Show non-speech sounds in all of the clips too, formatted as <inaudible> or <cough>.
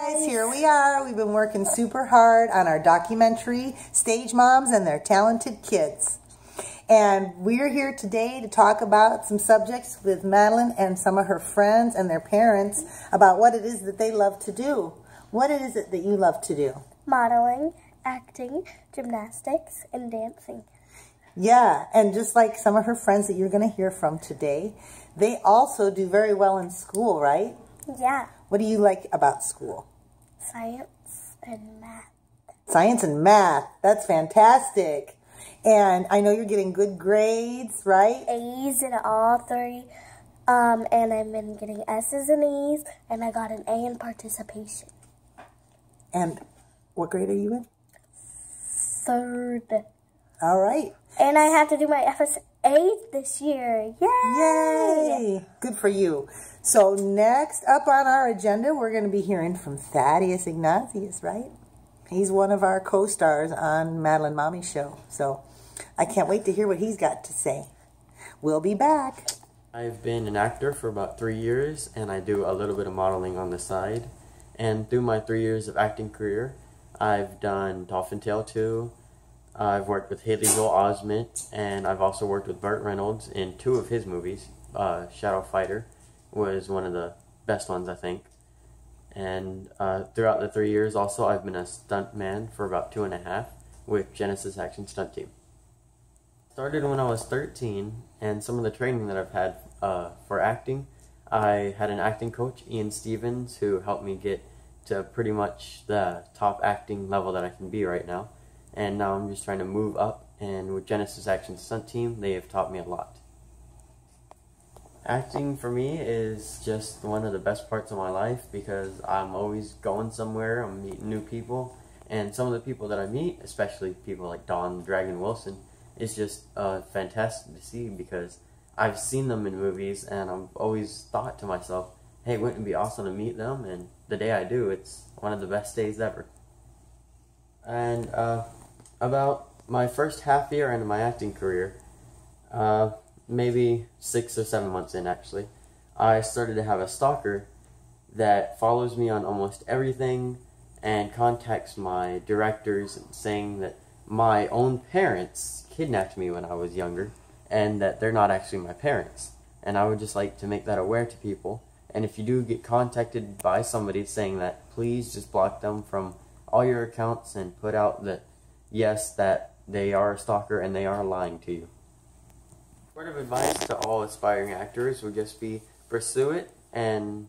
Guys, here we are. We've been working super hard on our documentary, Stage Moms and Their Talented Kids. And we're here today to talk about some subjects with Madelline and some of her friends and their parents about what it is that they love to do. What is it that you love to do? Modeling, acting, gymnastics, and dancing. Yeah, and just like some of her friends that you're going to hear from today, they also do very well in school, right? Yeah. What do you like about school? Science and math. Science and math. That's fantastic. And I know you're getting good grades, right? A's in all three. Um, and I've been getting S's and E's, and I got an A in participation. And what grade are you in? Third. All right. And I have to do my FSA this year. Yay! Yay! Good for you. So next up on our agenda, we're going to be hearing from Thaddeus Ignatius, right? He's one of our co-stars on Madelline Mommy Show. So I can't wait to hear what he's got to say. We'll be back. I've been an actor for about three years, and I do a little bit of modeling on the side. And through my three years of acting career, I've done Dolphin Tale 2, I've worked with Haley Joel Osment, and I've also worked with Burt Reynolds in two of his movies. Uh, Shadow Fighter was one of the best ones, I think. And uh, throughout the three years, also, I've been a stunt man for about two and a half with Genesis Action Stunt Team. Started when I was 13, and some of the training that I've had uh, for acting, I had an acting coach, Ian Stevens, who helped me get to pretty much the top acting level that I can be right now. And now I'm just trying to move up, and with Genesis Action Stunt Team, they have taught me a lot. Acting for me is just one of the best parts of my life because I'm always going somewhere, I'm meeting new people, and some of the people that I meet, especially people like Don Dragon Wilson, is just uh, fantastic to see because I've seen them in movies and I've always thought to myself, hey, wouldn't it be awesome to meet them? And the day I do, it's one of the best days ever. And uh, about my first half year into my acting career, uh, maybe six or seven months in actually, I started to have a stalker that follows me on almost everything and contacts my directors saying that my own parents kidnapped me when I was younger and that they're not actually my parents. And I would just like to make that aware to people. And if you do get contacted by somebody saying that, please just block them from all your accounts and put out that yes, that they are a stalker and they are lying to you. Word of advice to all aspiring actors would just be pursue it and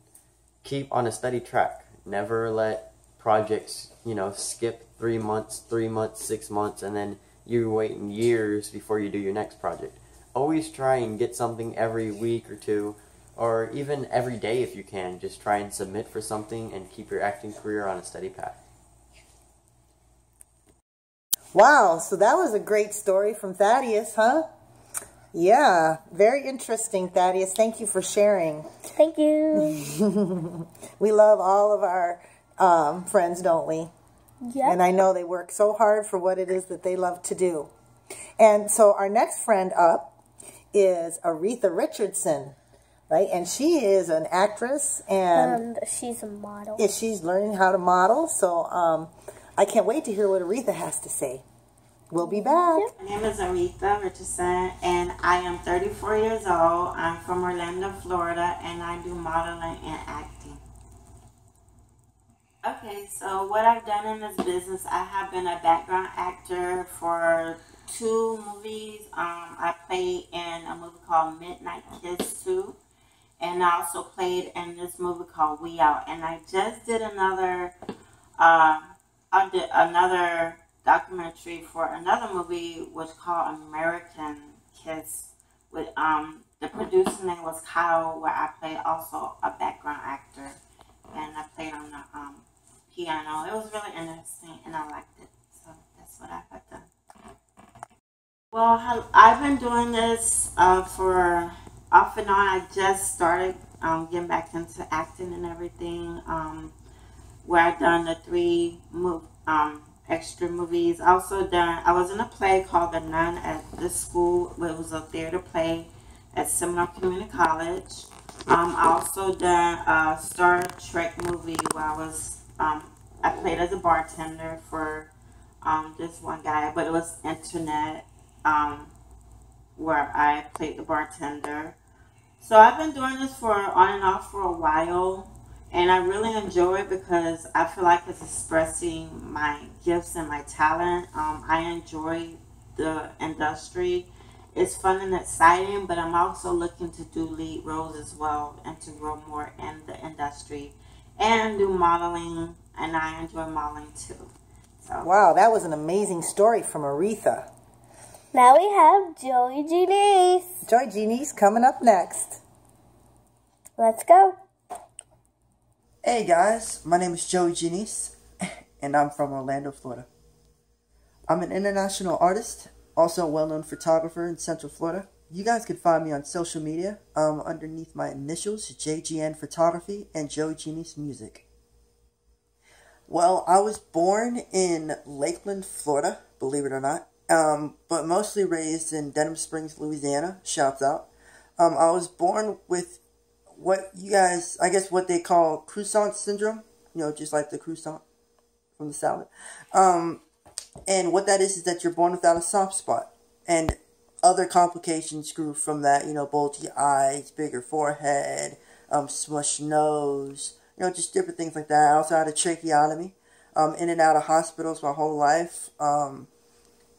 keep on a steady track. Never let projects, you know, skip three months, three months, six months, and then you're waiting years before you do your next project. Always try and get something every week or two, or even every day if you can. Just try and submit for something and keep your acting career on a steady path. Wow, so that was a great story from Thaddeus, huh? Yeah, very interesting, Thaddeus. Thank you for sharing. Thank you. <laughs> we love all of our um, friends, don't we? Yeah. And I know they work so hard for what it is that they love to do. And so our next friend up is Aretha Richardson, right? And she is an actress and, and she's a model. Yeah, she's learning how to model. So um, I can't wait to hear what Aretha has to say. We'll be back. My name is Aretha Richardson, and I am 34 years old. I'm from Orlando, Florida, and I do modeling and acting. Okay, so what I've done in this business, I have been a background actor for two movies. Um, I played in a movie called Midnight Kiss 2, and I also played in this movie called We Out. And I just did another, uh, I did another documentary for another movie was called American Kiss with um the producer name was Kyle where I played also a background actor and I played on the um piano. It was really interesting and I liked it. So that's what I've done. Well, I've been doing this uh, for off and on. I just started um, getting back into acting and everything. Um, where I've done the three move um, extra movies. Also done, I was in a play called The Nun at this school. It was a theater play at Seminole Community College. Um, I also done a Star Trek movie where I was um, I played as a bartender for um, this one guy, but it was internet um, where I played the bartender. So I've been doing this for on and off for a while, and I really enjoy it because I feel like it's expressing my gifts and my talent. Um, I enjoy the industry. It's fun and exciting, but I'm also looking to do lead roles as well and to grow more in the industry and do modeling, and I enjoy modeling too. So. Wow, that was an amazing story from Aretha. Now we have Joey Genies. Joy Genie's coming up next. Let's go. Hey guys, my name is Joey Genies, <laughs> and I'm from Orlando, Florida. I'm an international artist, also a well-known photographer in Central Florida. You guys can find me on social media um, underneath my initials, JGN Photography and Joey Genies Music. Well, I was born in Lakeland, Florida, believe it or not, um, but mostly raised in Denham Springs, Louisiana. Shouts out. Um, I was born with what you guys, I guess, what they call Crouzon syndrome. You know, just like the croissant from the salad. Um, and what that is is that you're born without a soft spot, and other complications grew from that. You know, bulgy eyes, bigger forehead, um, smushed nose. You know, just different things like that. I also had a tracheotomy. Um, in and out of hospitals my whole life. Um,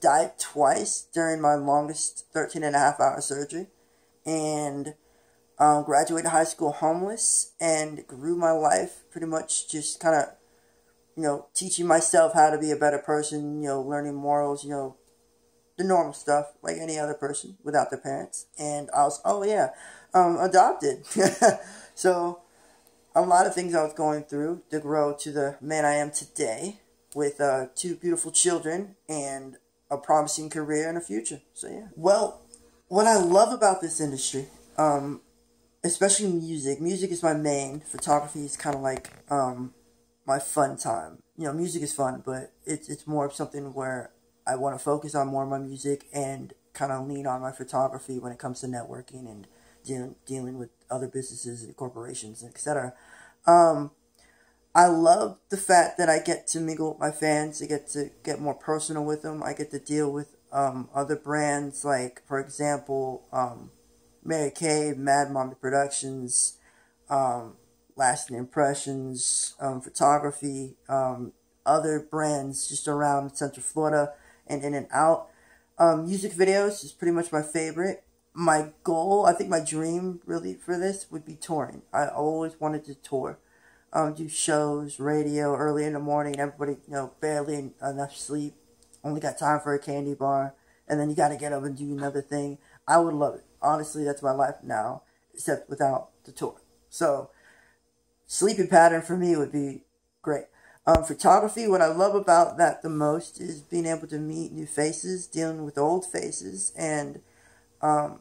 died twice during my longest 13 and a half hour surgery. And um, graduated high school homeless and grew my life pretty much just kind of, you know, teaching myself how to be a better person, you know, learning morals, you know, the normal stuff like any other person without their parents. And I was, oh yeah, um, adopted. <laughs> so a lot of things I was going through to grow to the man I am today with uh, two beautiful children and a promising career and a future. So yeah. Well, what I love about this industry, um, especially music. Music is my main. Photography is kind of like um, my fun time. You know, music is fun, but it's it's more of something where I want to focus on more of my music and kind of lean on my photography when it comes to networking and dealing dealing with other businesses and corporations, etc. Um, I love the fact that I get to mingle with my fans. I get to get more personal with them. I get to deal with um, other brands, like for example, um, Mary Kay, Mad Mommy Productions, um, Lasting Impressions, um, photography, um, other brands just around Central Florida and in and out. Um, music videos is pretty much my favorite. My goal, I think my dream really for this would be touring. I always wanted to tour. Um, do shows, radio early in the morning, everybody, you know, barely enough sleep, only got time for a candy bar, and then you got to get up and do another thing. I would love it honestly, that's my life now, except without the tour. So, sleeping pattern for me would be great. Um, photography, what I love about that the most is being able to meet new faces, dealing with old faces, and um,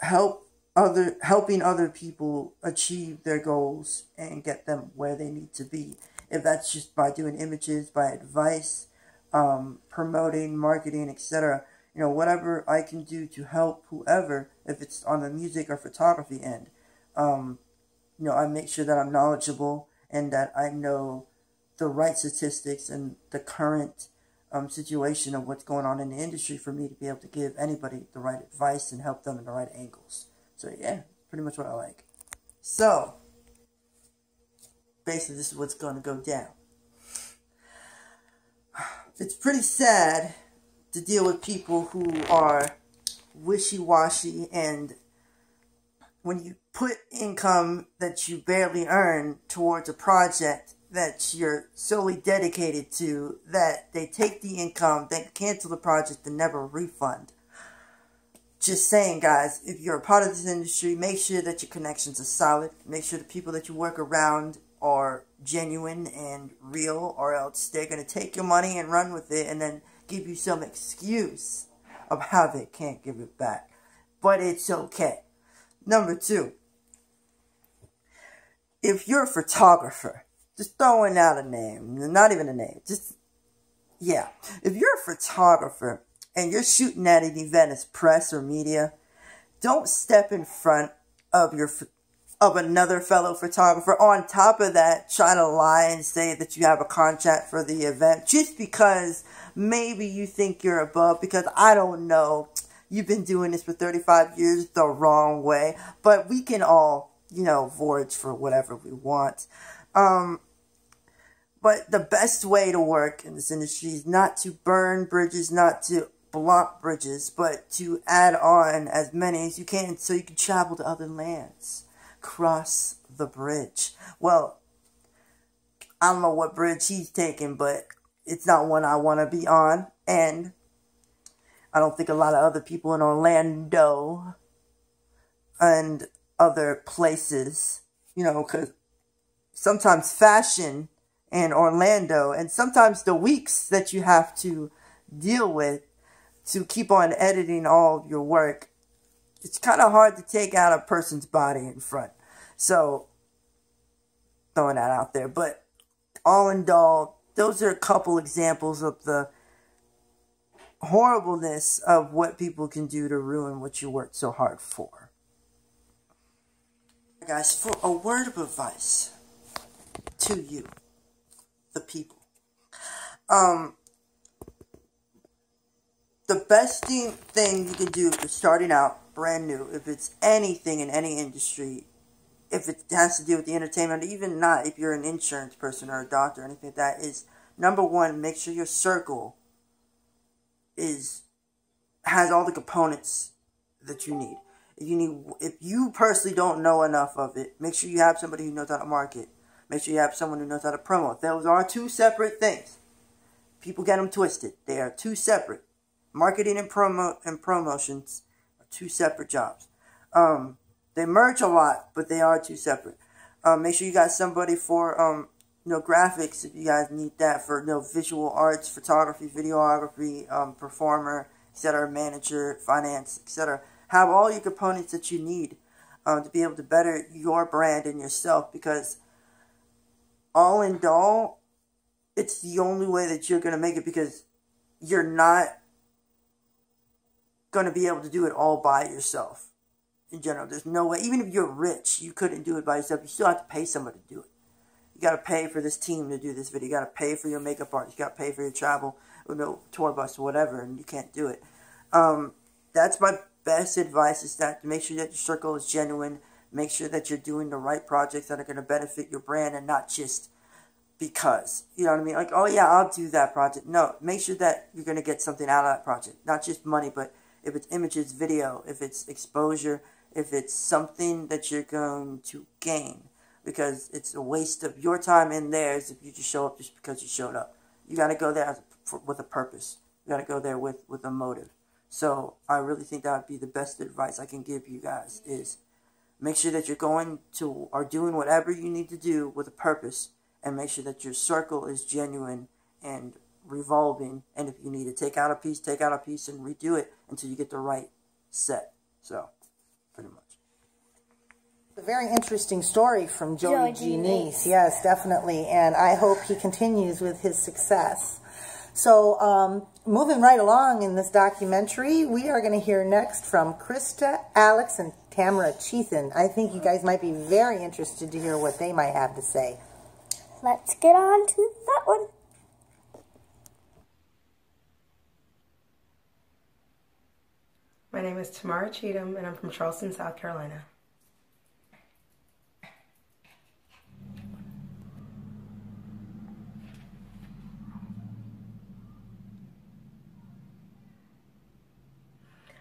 help other helping other people achieve their goals and get them where they need to be. If that's just by doing images, by advice, um, promoting, marketing, etc you know, whatever I can do to help whoever, if it's on the music or photography end. Um, you know, I make sure that I'm knowledgeable and that I know the right statistics and the current um, situation of what's going on in the industry for me to be able to give anybody the right advice and help them in the right angles. So yeah, pretty much what I like. So, basically this is what's going to go down. <sighs> It's pretty sad to deal with people who are wishy-washy and when you put income that you barely earn towards a project that you're solely dedicated to, that they take the income, then cancel the project and never refund. Just saying, guys, if you're a part of this industry, make sure that your connections are solid. Make sure the people that you work around are genuine and real, or else they're going to take your money and run with it and then give you some excuse of how they can't give it back. But it's okay. Number two, if you're a photographer, just throwing out a name, not even a name, just, yeah. If you're a photographer and you're shooting at an event as press or media, don't step in front of your of another fellow photographer. On top of that, try to lie and say that you have a contract for the event just because maybe you think you're above because I don't know. You've been doing this for 35 years the wrong way, but we can all, you know, forage for whatever we want. Um, but the best way to work in this industry is not to burn bridges, not to block bridges, but to add on as many as you can so you can travel to other lands. Cross the bridge. Well, I don't know what bridge he's taking, but it's not one I want to be on. And I don't think a lot of other people in Orlando and other places, you know, because sometimes fashion in Orlando and sometimes the weeks that you have to deal with to keep on editing all your work, it's kind of hard to take out a person's body in front. So, throwing that out there. But all in all, those are a couple examples of the horribleness of what people can do to ruin what you worked so hard for. Guys, for a word of advice to you, the people. Um, the best thing, thing you can do if you're starting out brand new, if it's anything in any industry, if it has to do with the entertainment, even not if you're an insurance person or a doctor or anything like that, is number one, make sure your circle is has all the components that you need. If you need, if you personally don't know enough of it, make sure you have somebody who knows how to market. Make sure you have someone who knows how to promote. Those are two separate things. People get them twisted. They are two separate. Marketing and promo and promotions are two separate jobs. Um, they merge a lot, but they are two separate. Um, make sure you got somebody for um, you know graphics if you guys need that for you know visual arts, photography, videography, um, performer, etc., manager, finance, etc. Have all your components that you need um, to be able to better your brand and yourself because all in all, it's the only way that you're going to make it because you're not going to be able to do it all by yourself in general. There's no way, even if you're rich, you couldn't do it by yourself. You still have to pay somebody to do it. You got to pay for this team to do this video. You got to pay for your makeup artist. You got to pay for your travel, you know, tour bus or whatever, and you can't do it. Um, that's my best advice is that to make sure that your circle is genuine. Make sure that you're doing the right projects that are going to benefit your brand and not just because. You know what I mean? Like, oh yeah, I'll do that project. No, make sure that you're going to get something out of that project. Not just money, but if it's images, video, if it's exposure, if it's something that you're going to gain. Because it's a waste of your time and theirs if you just show up just because you showed up. You got to go there for, with a purpose. You got to go there with, with a motive. So I really think that would be the best advice I can give you guys is make sure that you're going to or doing whatever you need to do with a purpose and make sure that your circle is genuine and revolving. And if you need to take out a piece, take out a piece and redo it until you get the right set. So, pretty much. A very interesting story from Joey, Joey G. Nice. Nice. Yes, definitely. And I hope he continues with his success. So, um, moving right along in this documentary, we are going to hear next from Krista, Alex, and Tamara Cheatham. I think you guys might be very interested to hear what they might have to say. Let's get on to that one. My name is Tamara Cheatham, and I'm from Charleston, South Carolina.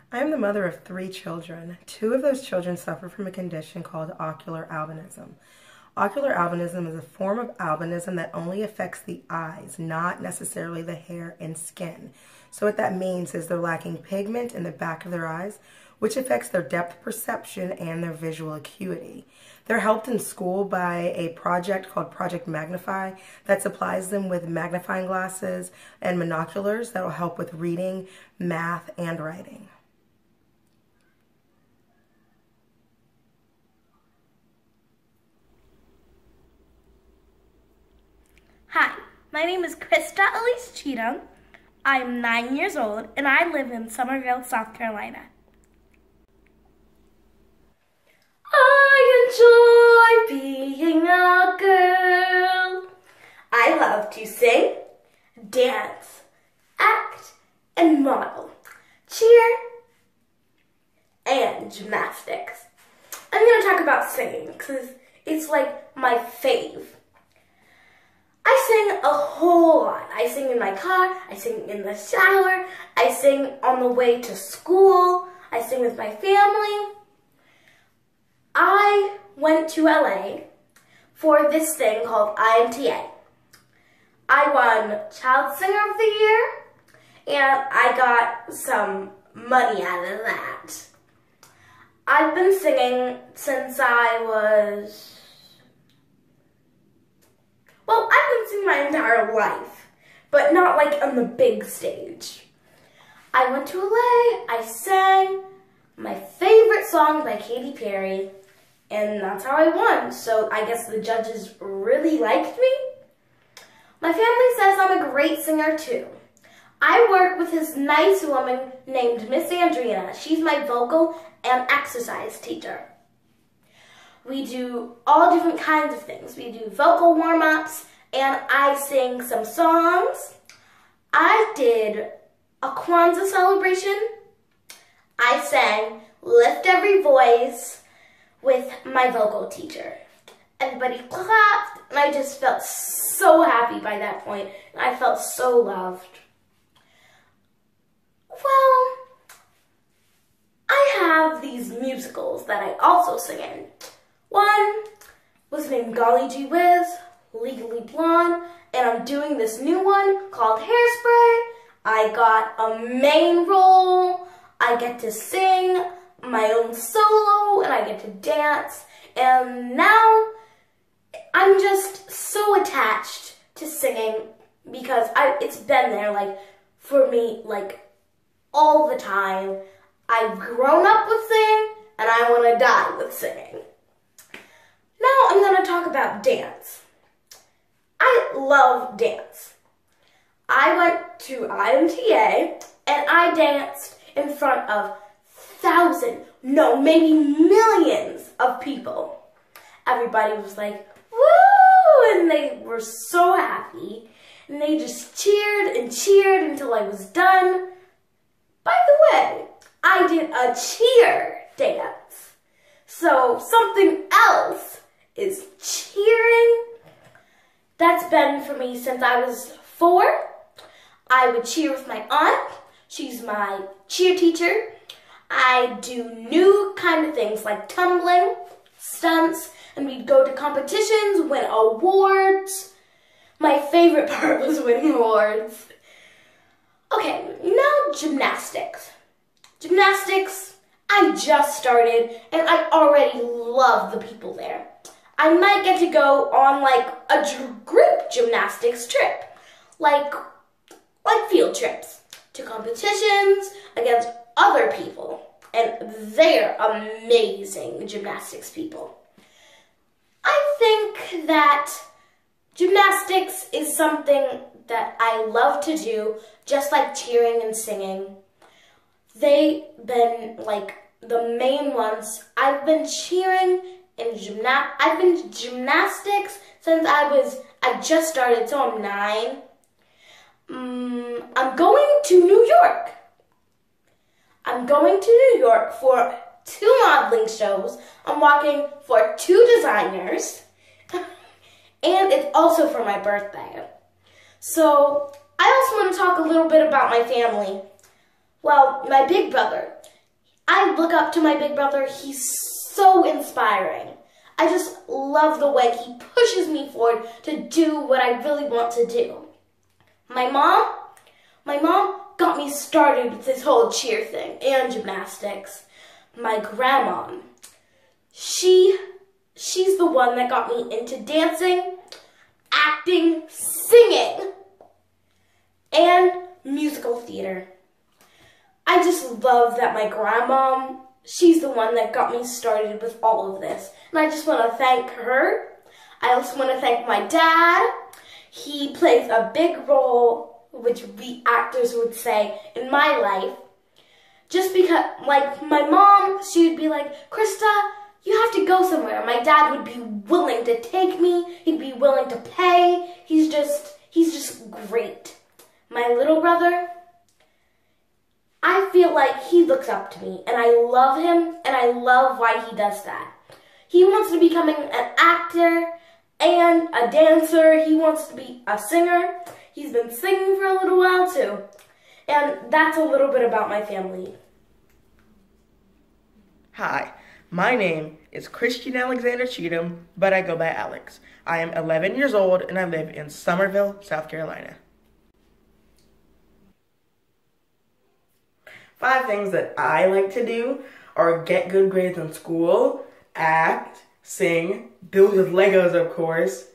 I am the mother of three children. Two of those children suffer from a condition called ocular albinism. Ocular albinism is a form of albinism that only affects the eyes, not necessarily the hair and skin. So what that means is they're lacking pigment in the back of their eyes, which affects their depth perception and their visual acuity. They're helped in school by a project called Project Magnify that supplies them with magnifying glasses and monoculars that will help with reading, math, and writing. Hi, my name is Krista Elise Cheatham. I'm nine years old and I live in Summerville, South Carolina. I can joy being a girl. I love to sing, dance, act, and model, cheer, and gymnastics. I'm going to talk about singing because it's like my fave. I sing a whole lot. I sing in my car, I sing in the shower, I sing on the way to school, I sing with my family. I went to LA for this thing called IMTA. I won Child Singer of the Year and I got some money out of that. I've been singing since I was well, I've been singing my entire life, but not like on the big stage. I went to LA, I sang my favorite song by Katy Perry, and that's how I won. So I guess the judges really liked me. My family says I'm a great singer too. I work with this nice woman named Miss Andrina. She's my vocal and exercise teacher. We do all different kinds of things. We do vocal warm-ups, and I sing some songs. I did a Kwanzaa celebration. I sang Lift Every Voice with my vocal teacher. Everybody clapped, and I just felt so happy by that point. I felt so loved. Well, I have these musicals that I also sing in. One was named Golly Gee Whiz, Legally Blonde, and I'm doing this new one called Hairspray. I got a main role, I get to sing my own solo, and I get to dance, and now I'm just so attached to singing because I it's been there like for me like all the time. I've grown up with singing and I want to die with singing. Now I'm going to talk about dance. I love dance. I went to IMTA and I danced in front of thousands, no, maybe millions of people. Everybody was like, woo, and they were so happy. And they just cheered and cheered until I was done. By the way, I did a cheer dance. So something else is cheering. That's been for me since I was four. I would cheer with my aunt. She's my cheer teacher. I do new kind of things like tumbling, stunts, and we'd go to competitions, win awards. My favorite <laughs> part was winning awards. Okay, now gymnastics. Gymnastics, I just started and I already love the people there. I might get to go on like a group gymnastics trip, like like field trips to competitions against other people, and they're amazing gymnastics people. I think that gymnastics is something that I love to do, just like cheering and singing. They've been like the main ones. I've been cheering in gymna I've been gymnastics since I was I just started, so I'm nine. Um, I'm going to New York. I'm going to New York for two modeling shows. I'm walking for two designers. <laughs> and it's also for my birthday. So, I also want to talk a little bit about my family. Well, my big brother. I look up to my big brother. He's so inspiring. I just love the way he pushes me forward to do what I really want to do. My mom, my mom got me started with this whole cheer thing and gymnastics. My grandma, she, she's the one that got me into dancing, acting, singing, and musical theater. I just love that my grandma, she's the one that got me started with all of this. And I just want to thank her. I also want to thank my dad. He plays a big role, which we actors would say, in my life. Just because, like, my mom, she would be like, Krista, you have to go somewhere. My dad would be willing to take me. He'd be willing to pay. He's just, he's just great. My little brother, I feel like he looks up to me and I love him and I love why he does that. He wants to become an actor and a dancer. He wants to be a singer. He's been singing for a little while too. And that's a little bit about my family. Hi, my name is Christian Alexander Cheatham, but I go by Alex. I am 11 years old and I live in Summerville, South Carolina. Five things that I like to do are get good grades in school, act, sing, build with Legos, of course,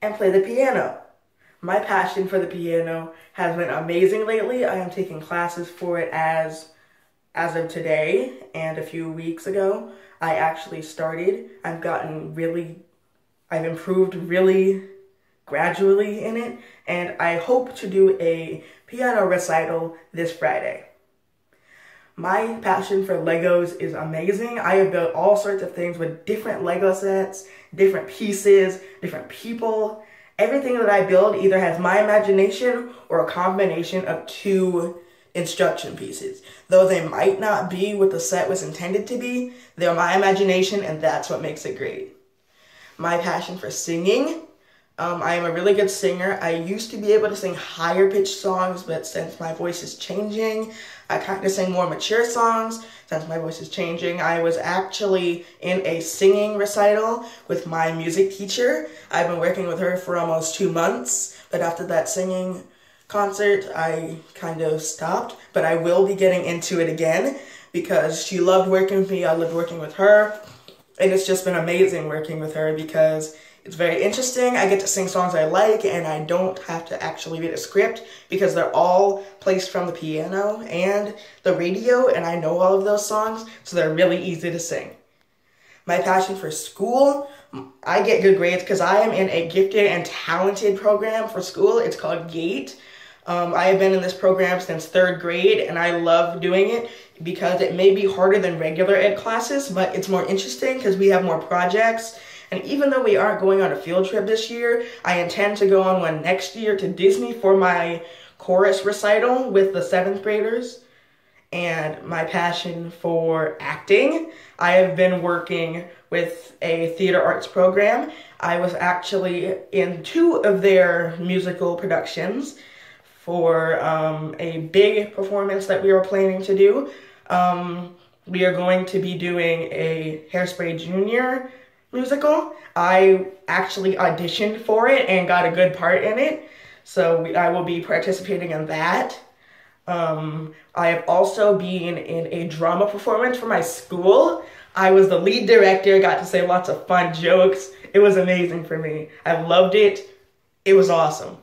and play the piano. My passion for the piano has been amazing lately. I am taking classes for it as as of today and a few weeks ago. I actually started. I've gotten really I've improved really gradually in it and I hope to do a piano recital this Friday. My passion for Legos is amazing. I have built all sorts of things with different Lego sets, different pieces, different people. Everything that I build either has my imagination or a combination of two instruction pieces. Though they might not be what the set was intended to be, they're my imagination and that's what makes it great. My passion for singing um, I am a really good singer. I used to be able to sing higher pitched songs, but since my voice is changing, I kind of sing more mature songs. Since my voice is changing, I was actually in a singing recital with my music teacher. I've been working with her for almost two months, but after that singing concert, I kind of stopped. But I will be getting into it again because she loved working with me. I loved working with her. And it's just been amazing working with her because it's very interesting. I get to sing songs I like and I don't have to actually read a script because they're all placed from the piano and the radio and I know all of those songs, so they're really easy to sing. My passion for school, I get good grades because I am in a gifted and talented program for school. It's called GATE. Um, I have been in this program since third grade and I love doing it because it may be harder than regular ed classes, but it's more interesting because we have more projects and even though we aren't going on a field trip this year, I intend to go on one next year to Disney for my chorus recital with the seventh graders. And my passion for acting, I have been working with a theater arts program. I was actually in two of their musical productions for um, a big performance that we were planning to do. Um, we are going to be doing a Hairspray Junior musical. I actually auditioned for it and got a good part in it. So I will be participating in that. Um, I have also been in a drama performance for my school. I was the lead director, got to say lots of fun jokes. It was amazing for me. I loved it. It was awesome.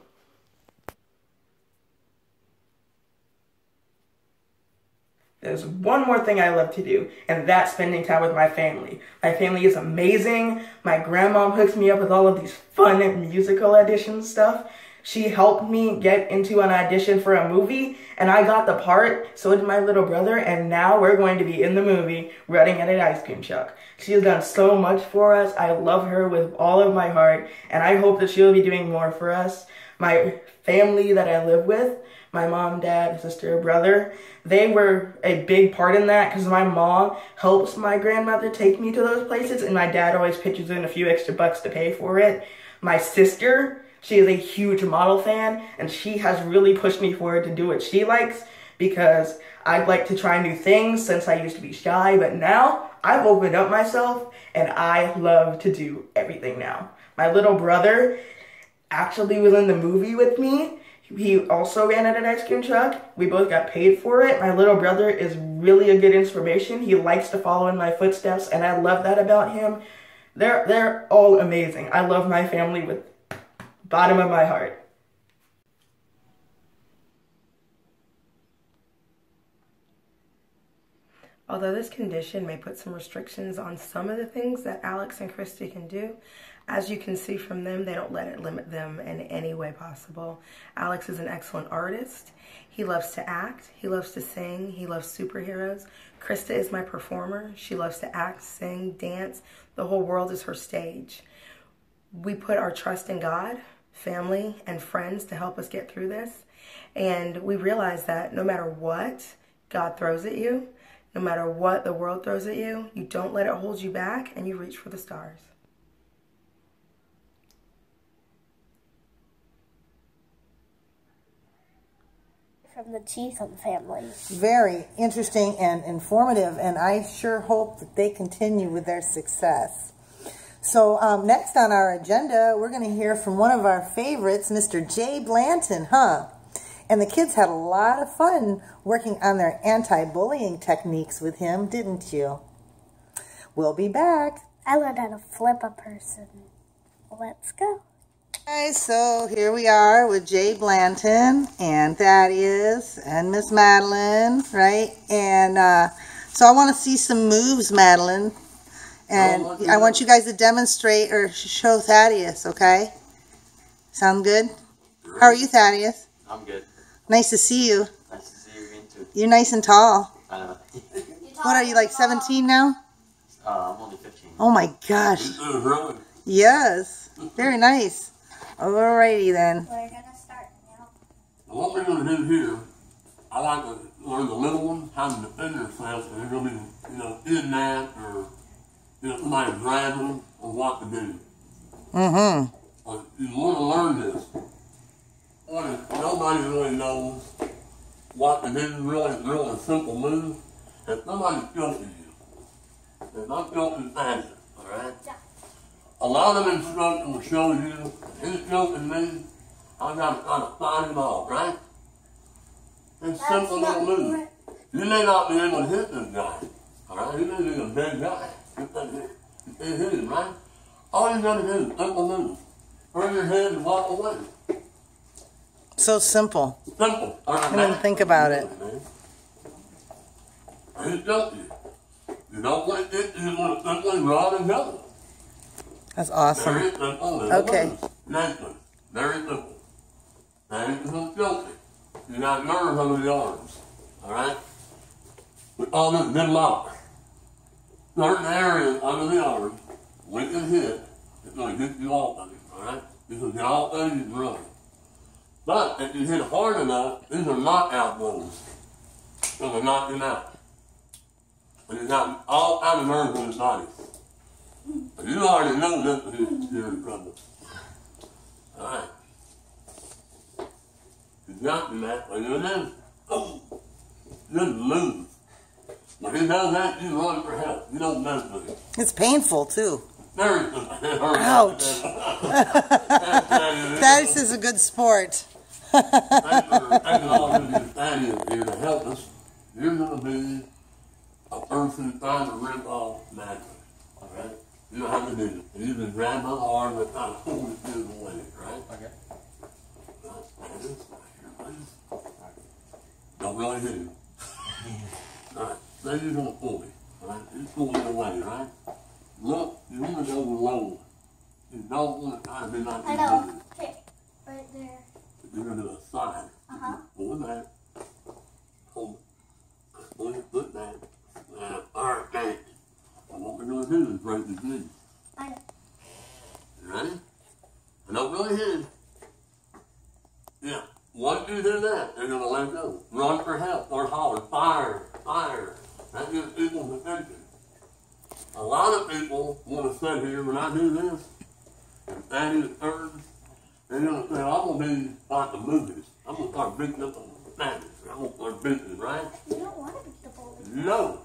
There's one more thing I love to do, and that's spending time with my family. My family is amazing. My grandma hooks me up with all of these fun musical audition stuff. She helped me get into an audition for a movie, and I got the part, so did my little brother, and now we're going to be in the movie running at an ice cream truck. She has done so much for us. I love her with all of my heart, and I hope that she'll be doing more for us. My family that I live with, my mom, dad, sister, brother, they were a big part in that because my mom helps my grandmother take me to those places and my dad always pitches in a few extra bucks to pay for it. My sister, she is a huge model fan and she has really pushed me forward to do what she likes because I'd like to try new things since I used to be shy, but now I've opened up myself and I love to do everything now. My little brother actually was in the movie with me he also ran at an ice cream truck. We both got paid for it. My little brother is really a good inspiration. He likes to follow in my footsteps, and I love that about him. They're they're all amazing. I love my family with bottom of my heart. Although this condition may put some restrictions on some of the things that Alex and Christy can do, As you can see from them, they don't let it limit them in any way possible. Alex is an excellent artist. He loves to act, he loves to sing, he loves superheroes. Krista is my performer. She loves to act, sing, dance. The whole world is her stage. We put our trust in God, family, and friends to help us get through this. And we realize that no matter what God throws at you, no matter what the world throws at you, you don't let it hold you back and you reach for the stars. From the Cheatham family. Very interesting and informative, and I sure hope that they continue with their success. So um, next on our agenda, we're going to hear from one of our favorites, Mr. Jay Blanton, huh? And the kids had a lot of fun working on their anti-bullying techniques with him, didn't you? We'll be back. I learned how to flip a person. Let's go. Guys, so here we are with Jay Blanton and Thaddeus and Miss Madelline, right? And uh, so I want to see some moves, Madelline. And I want you guys to demonstrate or show Thaddeus, okay? Sound good? How are you, Thaddeus? I'm good. Nice to see you. Nice to see you again too. You're nice and tall. I know. <laughs> What are you, like 17 now? uh, I'm only 15. Oh my gosh. Yes. Very nice. Alrighty then. We're gonna start now. What we're going to do here, I like to learn the little ones how to defend themselves, and they're going to be, you know, in that or, you know, somebody grabbing them or what to do. Mm-hmm. But you want to learn this. One nobody really knows what to do, really, really simple move. If somebody's guilty you, they're not guilty at you, alright? A lot of instruction will show you, he's guilty me, I gotta kind of find him off, right? It's simple little move. You may not be able to hit this guy, alright? He may be a big guy. You can't hit, you can't hit him, right? All you gotta do is simple move. Turn your head and walk away. So simple. Simple. All right, I didn't man. think about it. He's guilty. You don't want it, you want to simply rod and go. That's awesome. Very simple. Okay. one. Very simple. And he's guilty. You got nerves under the arms. Alright? We call this mid lock. Certain areas under the arm, when you hit, it's going to get you off of it. Can get off of it and run. But if you hit hard enough, these are knockout blows. So they knock him out. And he's got all kind of nerves in his body. You already know this is you're in trouble. Alright. You got me, man. When you're in, oh, just lose. When he does that, you run for help. You don't mess with him. It's painful too. Very simple. Ouch. That is a good sport. Thanks for taking all of your here to help us. You're going to be a person trying to rip off magic. All right? You know how to do it. You just grab my arm and kind of hold it through the way, right? Okay. Like this, like here, like this. Don't really hit him. All right. Say you're going to pull me. All right? You pull me away, right? Look, you want to go low. You don't want to kind of be like I know. Okay, right there. You're going to do a side. Uh-huh. Pull it back. Hold it. Pull your foot back. Uh, all right, back. And what we're going to do is break his knee. I know. You ready? And don't really hit. Yeah. Once you do that, they're going to let go. Run for help or holler. Fire. Fire. That gives people attention. A lot of people want to sit here when I do this and stand in the. They're going to say, I'm going to be like the movies. I'm going to start beating up on families. I'm going to start beating, right? You don't want to beat the bully. No.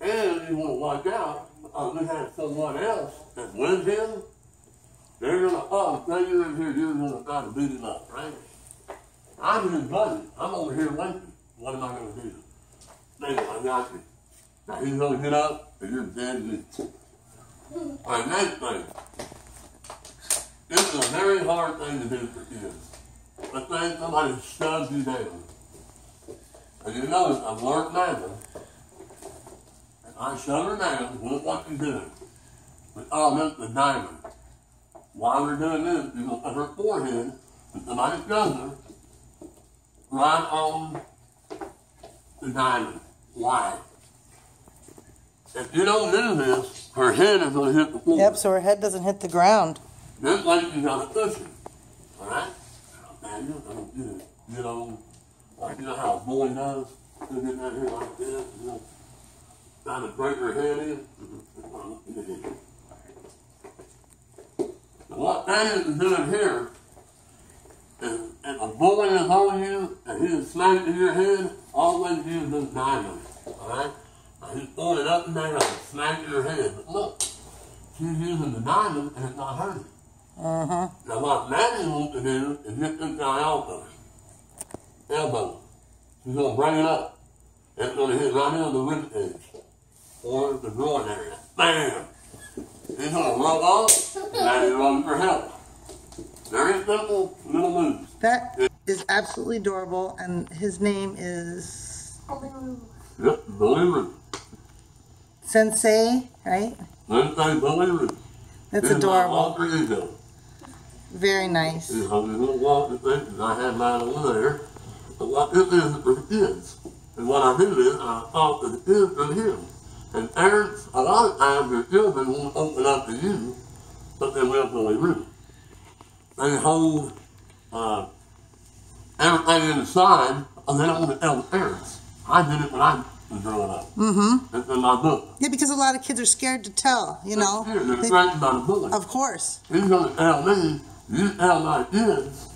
And you want to watch out because we have someone else that wins him. They're to, oh, you're in here, you're to try to beat him up, right? I'm his buddy. I'm over here waiting. What am I to do? Man, I got you. Now he's to get up and you're dead. All right, next thing. This is a very hard thing to do for kids. But then somebody shoves you down. And you notice I've learned manner. I shut her down. Look what you do. We call this the diamond. while we're doing this, put her forehead and somebody's shoulder right on the diamond. Why? If you don't do this, her head is gonna hit the floor. Yep, so her head doesn't hit the ground. This lady's got a cushion. Alright? Man, you know, you, you know, like you know how a boy does? You get that here like this, you know, kind of break her head in. What that is doing here is if a bullet is on you and he is smacking your head, always use this diamond. Alright? Now he's throwing it up and down, smacking your head. But look, she's using the diamond and it's not hurting. Uh-huh. Now what Maddie wants to do is get this guy off of him. Elbow. She's gonna bring it up. It's gonna hit right on the rib edge. Or the groin area. Bam! He's gonna rub off, and Maddie runs for help. Very simple little moves. That is absolutely adorable, and his name is Yep, Bully Roo. Sensei, right? Let's Bully Roo. That's He's adorable. Very nice. He's on his little walker thing, and I had mine over there. But what this is for the kids. And what I do is I talk to the kids and him. And parents, a lot of times their children won't open up to you, but they will Bully Roo. They hold uh, everything inside, and they don't want to tell the parents. I did it when I was growing up. Mm-hmm. It's in my book. Yeah, because a lot of kids are scared to tell, you know. They're They- threatened by the bully. of course. He's gonna tell me, you tell my kids,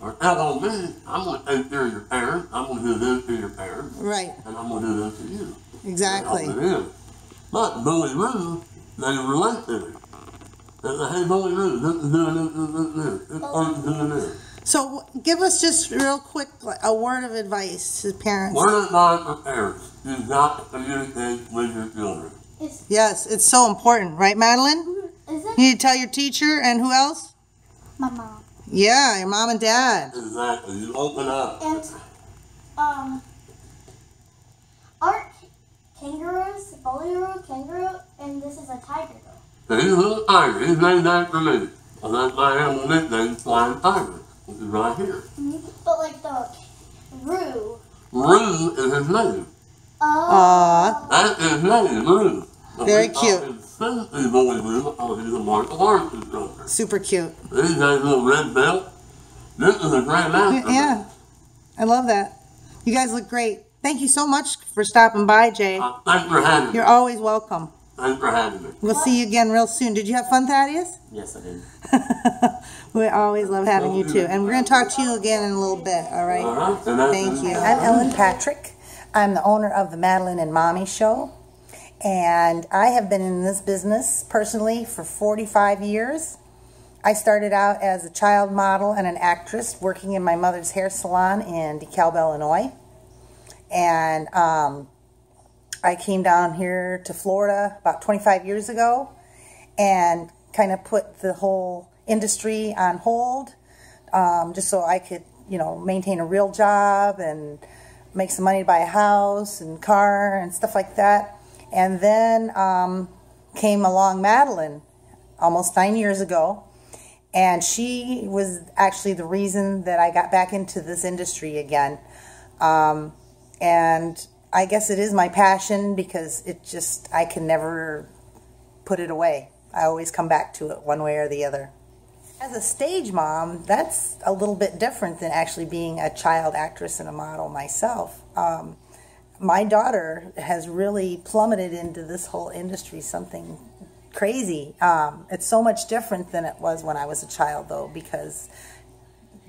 or tell on me, I'm gonna take care of your parents, I'm gonna do this to your parents, Right. and I'm gonna do this to you. Exactly. But Bully Roo, they relate to it. They say, hey, Bully Roo, this is doing this, this, this, this. This person's doing this. So give us just real quick a word of advice to parents. Word of advice for parents, you've got to communicate with your children. Yes, it's so important, right, Madelline? Is it You need to tell your teacher and who else? my mom? Yeah, your mom and dad. Exactly, you open up. And um, aren't kangaroos bullyroo, kangaroo, and this is a tiger though? He's a little tiger, he's named after me. And that's my animal nickname, Flying Tiger, which is right here. Mm-hmm. But like the roo. Roo is his name. Oh. That's his name, Roo. Very cute. him Simply Boy Roo because he's a martial arts instructor. Super cute. He's got his little red belt. This is a Grand Master. <laughs> Yeah, I love that. You guys look great. Thank you so much for stopping by, Jay. Uh, thanks for having me. You're always welcome. Thanks for having me. We'll see you again real soon. Did you have fun, Thaddeus? <laughs> Yes, I did. <laughs> We always love having you too. And we're going to talk to you again in a little bit, all right? All right. And that's Thank you. I'm Ellen Patrick. I'm the owner of the Madelline and Mommy Show. And I have been in this business personally for 45 years. I started out as a child model and an actress working in my mother's hair salon in DeKalb, Illinois. And um, I came down here to Florida about 25 years ago and kind of put the whole industry on hold um, just so I could, you know, maintain a real job and make some money to buy a house and car and stuff like that. And then um, came along Madelline almost nine years ago. And she was actually the reason that I got back into this industry again. Um, and I guess it is my passion because it just, I can never put it away. I always come back to it one way or the other. As a stage mom, that's a little bit different than actually being a child actress and a model myself. Um, my daughter has really plummeted into this whole industry, something crazy. Um, it's so much different than it was when I was a child, though, because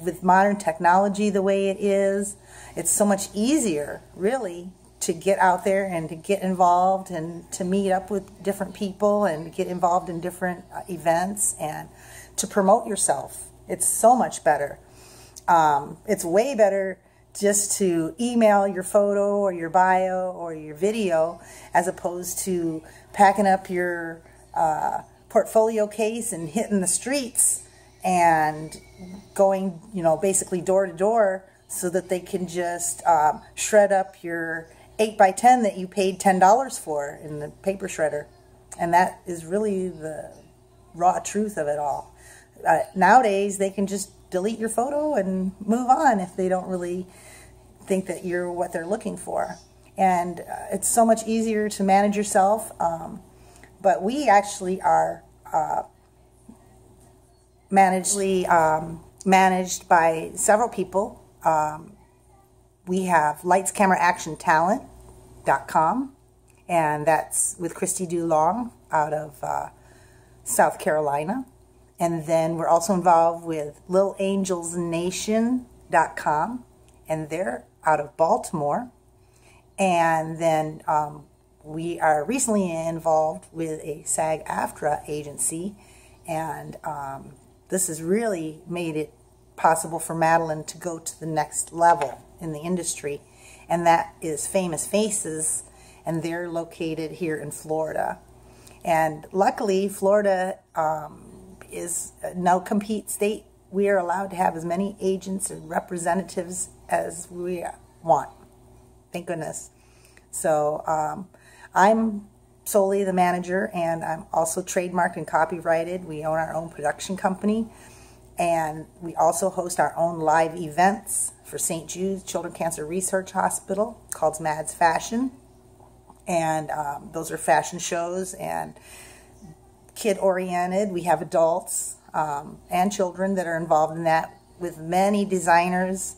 with modern technology the way it is, it's so much easier, really, to get out there and to get involved and to meet up with different people and get involved in different uh, events and to promote yourself. It's so much better. Um, it's way better just to email your photo or your bio or your video as opposed to packing up your uh, portfolio case and hitting the streets and going, you know, basically door to door so that they can just um, shred up your 8 by 10 that you paid $10 for in the paper shredder. And that is really the raw truth of it all. uh, nowadays they can just delete your photo and move on if they don't really think that you're what they're looking for. And uh, it's so much easier to manage yourself. Um, but we actually are uh, managed, um, managed by several people. Um, we have Lights Camera Action Talent.com, and that's with Christy Dulong out of uh, South Carolina. And then we're also involved with LittleAngelsNation.com, and they're out of Baltimore. And then um, we are recently involved with a SAG AFTRA agency, and um, this has really made it possible for Madelline to go to the next level in the industry, and that is Famous Faces, and they're located here in Florida. And luckily, Florida um, is no compete state. We are allowed to have as many agents and representatives as we want. Thank goodness. So um, I'm solely the manager, and I'm also trademarked and copyrighted. We own our own production company, and we also host our own live events for St. Jude's Children Cancer Research Hospital called Mads Fashion. And um, those are fashion shows and kid oriented. We have adults um, and children that are involved in that with many designers,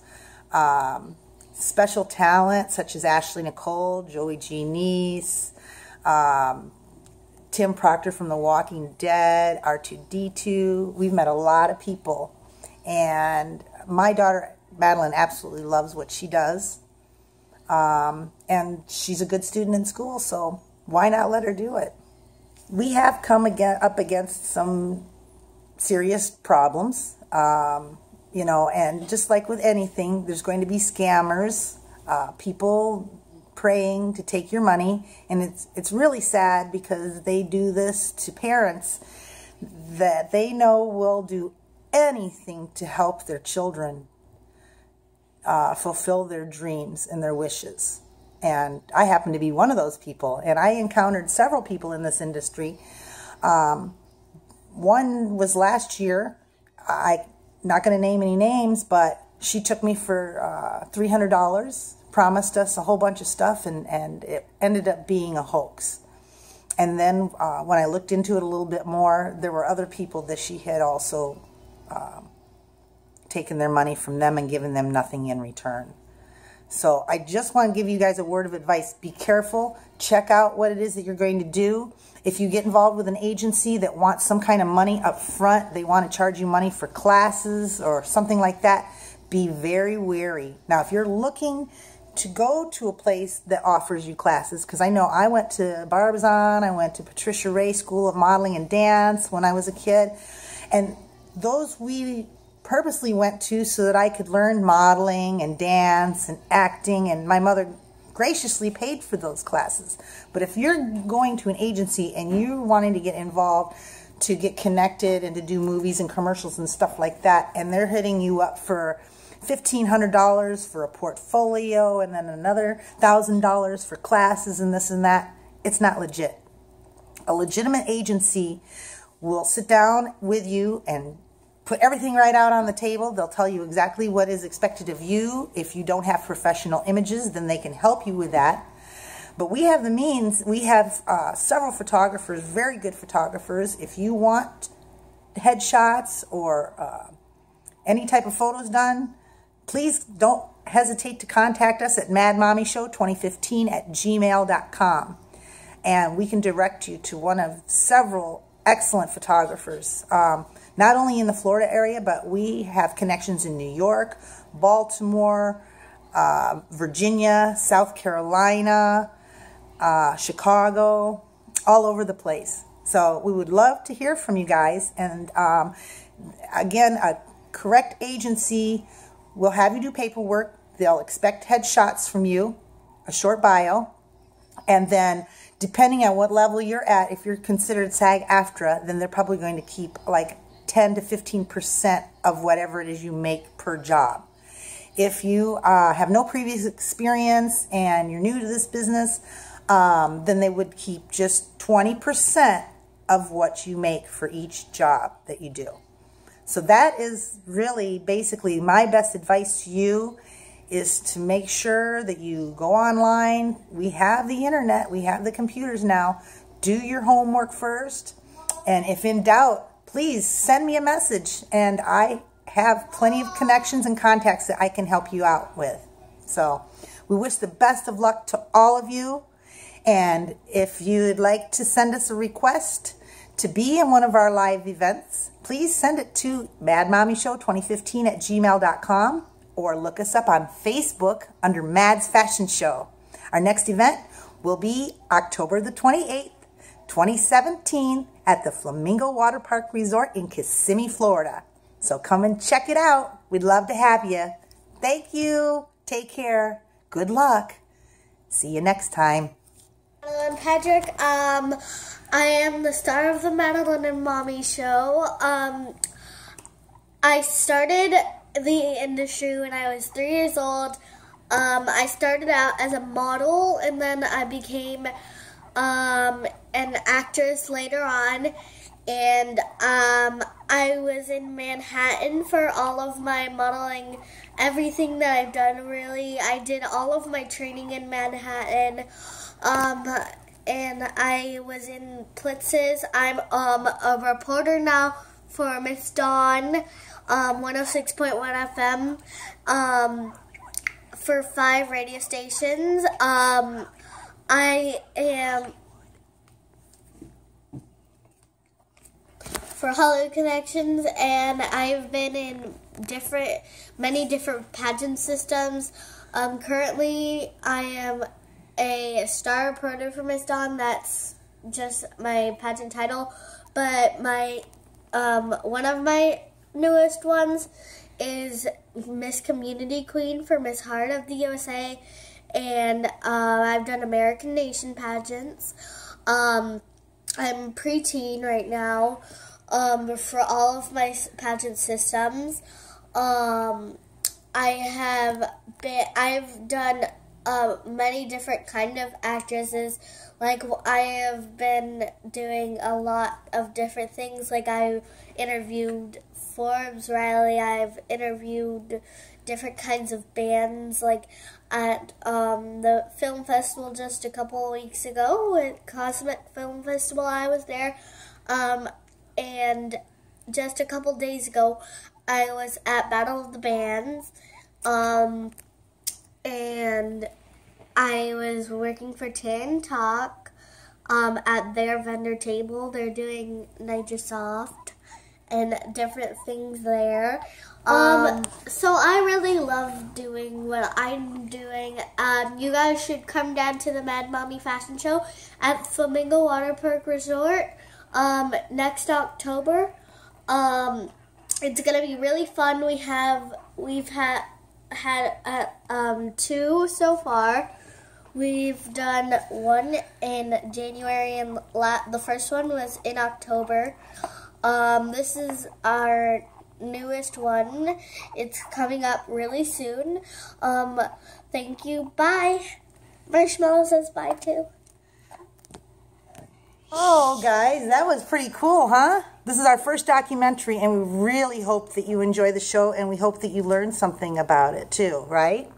um, special talent such as Ashley Nicole, Joey G. Neese, um, Tim Proctor from The Walking Dead, R2D2. We've met a lot of people. And my daughter, Madelline, absolutely loves what she does. Um, and she's a good student in school, so why not let her do it? We have come again, up against some serious problems, um, you know, and just like with anything, there's going to be scammers, uh, people preying to take your money, and it's it's really sad because they do this to parents that they know will do anything to help their children uh, fulfill their dreams and their wishes. And I happen to be one of those people. And I encountered several people in this industry. Um, one was last year. I not going to name any names, but she took me for uh, three hundred dollars. Promised us a whole bunch of stuff, and and it ended up being a hoax. And then uh, when I looked into it a little bit more, there were other people that she had also um, taken their money from them and given them nothing in return. So I just want to give you guys a word of advice. Be careful. Check out what it is that you're going to do. If you get involved with an agency that wants some kind of money up front, they want to charge you money for classes or something like that, be very wary. Now, if you're looking to go to a place that offers you classes, because I know I went to Barbizon, I went to Patricia Ray School of Modeling and Dance when I was a kid, and those we purposely went to so that I could learn modeling and dance and acting, and my mother graciously paid for those classes. But if you're going to an agency and you're wanting to get involved to get connected and to do movies and commercials and stuff like that, and they're hitting you up for $1,500 for a portfolio and then another $1,000 for classes and this and that, it's not legit. A legitimate agency will sit down with you and put everything right out on the table. They'll tell you exactly what is expected of you. If you don't have professional images, then they can help you with that. But we have the means. We have uh, several photographers, very good photographers. If you want headshots or uh, any type of photos done, please don't hesitate to contact us at madmommyshow2015 at gmail.com. And we can direct you to one of several excellent photographers. Um, not only in the Florida area, but we have connections in New York, Baltimore, uh, Virginia, South Carolina, uh, Chicago, all over the place. So we would love to hear from you guys. And um, again, a correct agency will have you do paperwork. They'll expect headshots from you, a short bio, and then depending on what level you're at, if you're considered SAG-AFTRA, then they're probably going to keep like 10 to 15% of whatever it is you make per job. If you uh, have no previous experience and you're new to this business, um, then they would keep just 20% of what you make for each job that you do. So that is really basically my best advice to you is to make sure that you go online. We have the internet, we have the computers now. Do your homework first. And if in doubt, please send me a message and I have plenty of connections and contacts that I can help you out with. So we wish the best of luck to all of you. And if you'd like to send us a request to be in one of our live events, please send it to Mad Mommy Show 2015 at gmail.com or look us up on Facebook under Mad's Fashion Show. Our next event will be October the 28th, 2017 at the Flamingo Water Park Resort in Kissimmee, Florida. So come and check it out. We'd love to have you. Thank you. Take care. Good luck. See you next time. Madelline Patrick. Um, I am the star of the Madelline and Mommy show. Um, I started the industry when I was three years old. Um, I started out as a model and then I became um, an actress later on. And um, I was in Manhattan for all of my modeling, everything that I've done really. I did all of my training in Manhattan. And I was in Plitzes. I'm um, a reporter now for Miss Dawn, um, 106.1 FM, um, for five radio stations. Um, I am for Hollywood Connections, and I've been in different, many different pageant systems. Um, currently, I am a star reporter for Miss Dawn. That's just my pageant title. But my um, one of my newest ones is Miss Community Queen for Miss Heart of the USA, and uh, I've done American Nation pageants. Um, I'm preteen right now um, for all of my pageant systems. Um, I have been. I've done uh, many different kind of actresses. Like I have been doing a lot of different things. Like I interviewed Forbes Riley. I've interviewed different kinds of bands. Like at um, the film festival just a couple of weeks ago at Cosmic Film Festival, I was there. Um, and just a couple days ago, I was at Battle of the Bands. Um, and I was working for Tin Talk um, at their vendor table. They're doing NitroSoft and different things there. Um, um, so I really love doing what I'm doing. Um, you guys should come down to the Mad Mommy Fashion Show at Flamingo Water Park Resort um, next October. Um, it's gonna be really fun. We have we've had had uh, um, two so far. We've done one in January, and la- the first one was in October. Um, this is our newest one. It's coming up really soon. Um, thank you. Bye. Marshmallow says bye too. Oh, guys, that was pretty cool, huh? This is our first documentary, and we really hope that you enjoy the show, and we hope that you learn something about it too, right?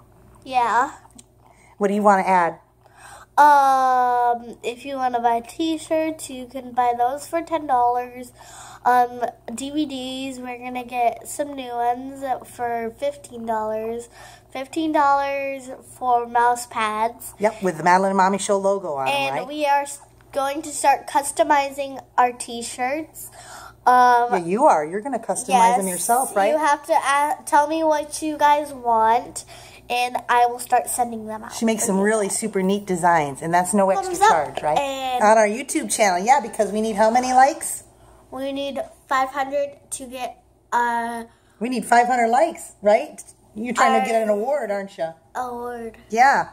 Yeah. What do you want to add? Um, if you want to buy T-shirts, you can buy those for ten dollars. Um, DVDs, we're gonna get some new ones for fifteen dollars. Fifteen dollars for mouse pads. Yep, with the Madelline and Mommy Show logo on and them, right? we are going to start customizing our T-shirts. Um, yeah, you are. You're going to customize yes, them yourself, right? You have to add, tell me what you guys want, and I will start sending them out. She makes some really super neat designs, and that's no extra Thumbs up, charge, right? On our YouTube channel, yeah, because we need how many likes? We need 500 to get uh, We need 500 likes, right? You're trying to get an award, aren't you? Award. Yeah.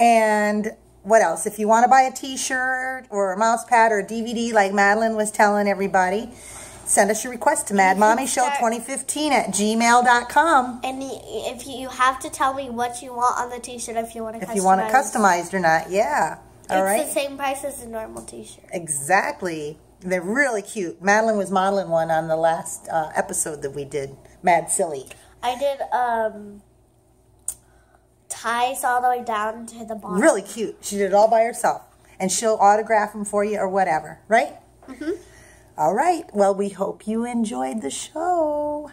And what else? If you want to buy a t-shirt or a mouse pad or a DVD like Madelline was telling everybody, send us your request to Mad Mommy Show start- 2015 at gmail.com And if you, you have to tell me what you want on the T-shirt, if you want to if you want it customized or not. Yeah. All it's right. the same price as a normal T-shirt. Exactly. They're really cute. Madelline was modeling one on the last uh, episode that we did, Mad Silly. I did um ties all the way down to the bottom. Really cute. She did it all by herself. And she'll autograph them for you or whatever, right? Mm-hmm. All right. Well, we hope you enjoyed the show.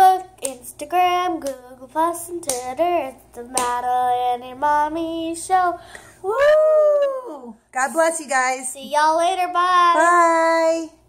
Facebook, Instagram, Google Plus, and Twitter. It's the Madelline and your Mommy Show. Woo! God bless you guys. See y'all later. Bye. Bye.